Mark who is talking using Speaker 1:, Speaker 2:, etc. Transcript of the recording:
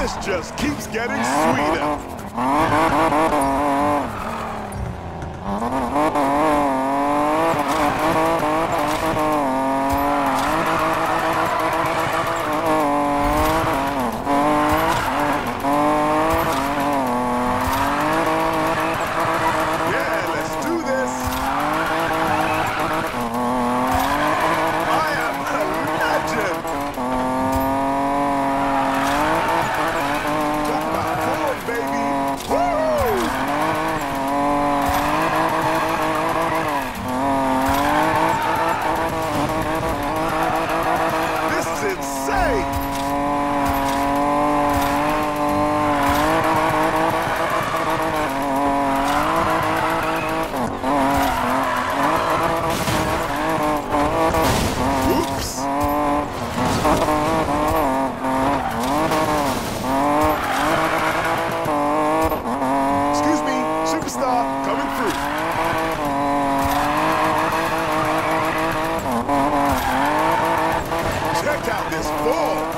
Speaker 1: This just keeps getting sweeter. out this ball.